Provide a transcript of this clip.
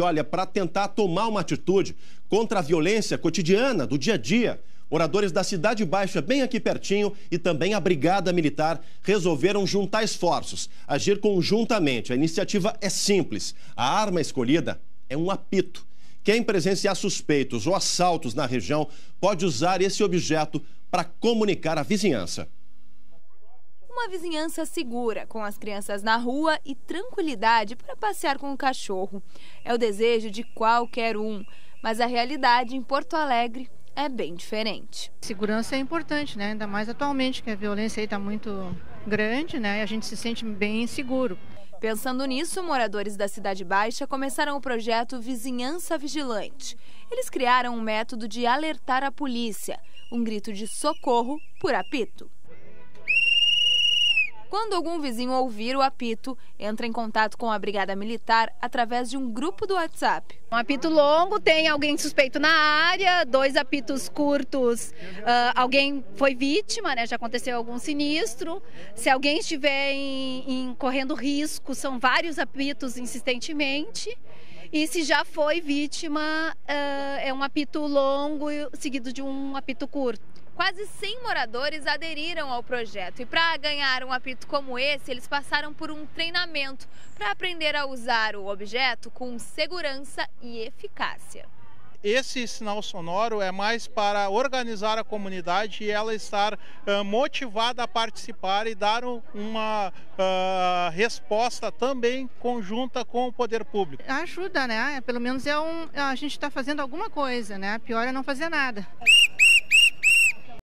Olha, para tentar tomar uma atitude contra a violência cotidiana do dia a dia, moradores da Cidade Baixa, bem aqui pertinho, e também a Brigada Militar resolveram juntar esforços, agir conjuntamente. A iniciativa é simples. A arma escolhida é um apito. Quem presenciar suspeitos ou assaltos na região pode usar esse objeto para comunicar à vizinhança. Uma vizinhança segura, com as crianças na rua e tranquilidade para passear com o cachorro. É o desejo de qualquer um, mas a realidade em Porto Alegre é bem diferente. Segurança é importante, né? Ainda mais atualmente, que a violência aí está muito grande, né? E a gente se sente bem inseguro. Pensando nisso, moradores da Cidade Baixa começaram o projeto Vizinhança Vigilante. Eles criaram um método de alertar a polícia, um grito de socorro por apito. Quando algum vizinho ouvir o apito, entra em contato com a Brigada Militar através de um grupo do WhatsApp. Um apito longo, tem alguém suspeito na área, dois apitos curtos, uh, alguém foi vítima, né? já aconteceu algum sinistro. Se alguém estiver em, em, correndo risco, são vários apitos insistentemente. E se já foi vítima, uh, é um apito longo seguido de um apito curto. Quase 100 moradores aderiram ao projeto e para ganhar um apito como esse, eles passaram por um treinamento para aprender a usar o objeto com segurança e eficácia. Esse sinal sonoro é mais para organizar a comunidade e ela estar uh, motivada a participar e dar uma uh, resposta também conjunta com o poder público. Ajuda, né? Pelo menos é um, a gente está fazendo alguma coisa, né? Pior é não fazer nada.